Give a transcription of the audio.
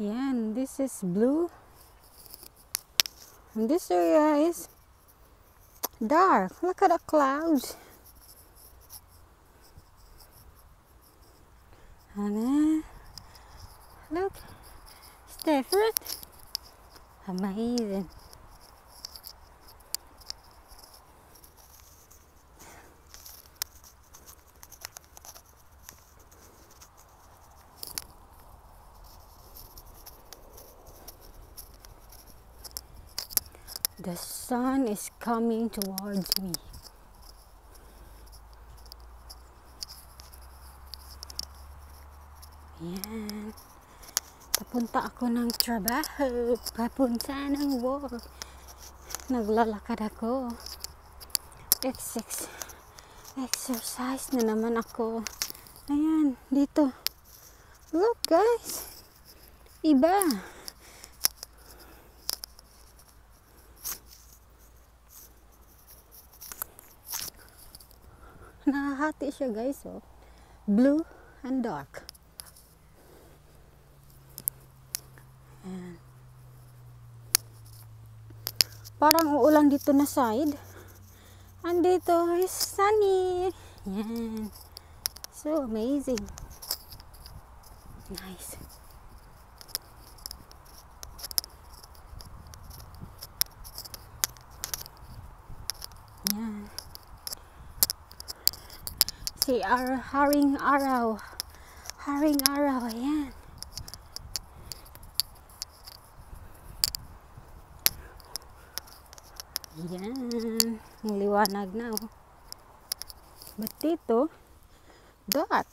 Yan, this is blue. And this area is dark. Look at the clouds. And then, look, it's different. Amazing. The sun is coming towards me. Yan. Papunta ako ng trabaho. Papunta ng work. Naglalakad ako. Exercise. Exercise na naman ako. Ayan, dito. Look guys. Iba. Nakahati siya guys, oh. Blue and dark. Ayan. Parang uulan dito na side. Andito is sunny. Yan. So amazing. Nice. Yan. Si Ar Haring Araw. Haring Araw. Ayan. Yan. Ang liwanag na oh. But dito, dark.